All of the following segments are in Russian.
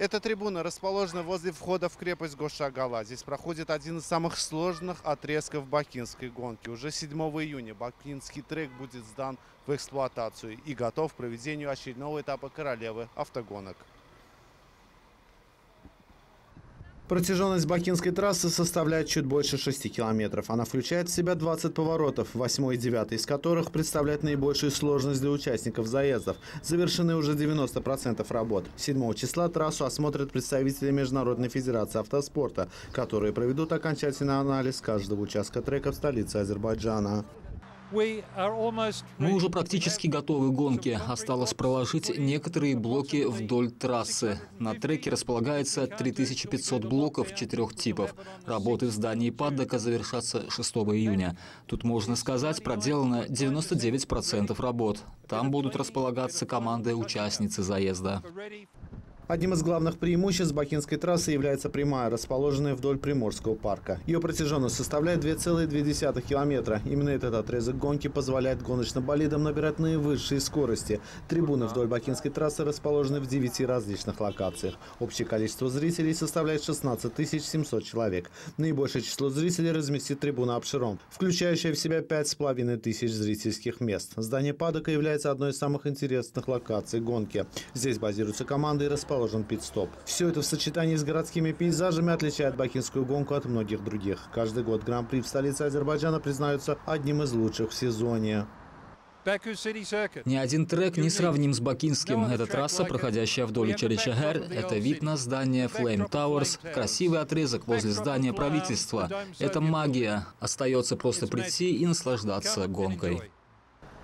Эта трибуна расположена возле входа в крепость Гошагала. Здесь проходит один из самых сложных отрезков бакинской гонки. Уже 7 июня бакинский трек будет сдан в эксплуатацию и готов к проведению очередного этапа королевы автогонок. Протяженность бакинской трассы составляет чуть больше 6 километров. Она включает в себя 20 поворотов, 8 и 9 из которых представляют наибольшую сложность для участников заездов. Завершены уже 90% работ. 7 числа трассу осмотрят представители Международной Федерации автоспорта, которые проведут окончательный анализ каждого участка трека в столице Азербайджана. Мы уже практически готовы к гонке. Осталось проложить некоторые блоки вдоль трассы. На треке располагается 3500 блоков четырех типов. Работы в здании паддока завершатся 6 июня. Тут, можно сказать, проделано 99% работ. Там будут располагаться команды участницы заезда. Одним из главных преимуществ Бакинской трассы является прямая, расположенная вдоль Приморского парка. Ее протяженность составляет 2,2 километра. Именно этот отрезок гонки позволяет гоночным болидам набирать наивысшие скорости. Трибуны вдоль Бакинской трассы расположены в 9 различных локациях. Общее количество зрителей составляет 16 700 человек. Наибольшее число зрителей разместит трибуна Обширом, включающая в себя 5,5 тысяч зрительских мест. Здание Падока является одной из самых интересных локаций гонки. Здесь базируются команды и расположены расположен пит-стоп. Все это в сочетании с городскими пейзажами отличает бакинскую гонку от многих других. Каждый год Гран-при в столице Азербайджана признаются одним из лучших в сезоне. Ни один трек не сравним с бакинским. Эта трасса, проходящая вдоль Черечагер, это вид на здание Flame Towers, красивый отрезок возле здания правительства. Это магия. Остается просто прийти и наслаждаться гонкой.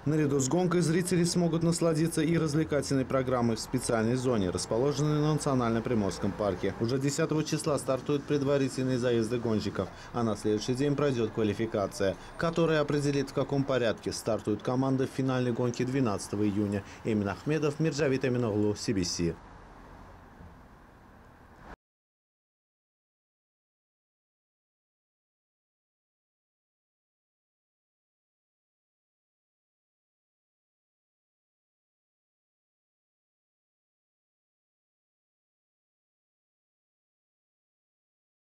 Наряду с гонкой зрители смогут насладиться и развлекательной программой в специальной зоне, расположенной на Национальном Приморском парке. Уже 10 числа стартуют предварительные заезды гонщиков, а на следующий день пройдет квалификация, которая определит, в каком порядке стартуют команды в финальной гонке 12 июня. Эмин Ахмедов, Мирджавит Аминоглу, CBC.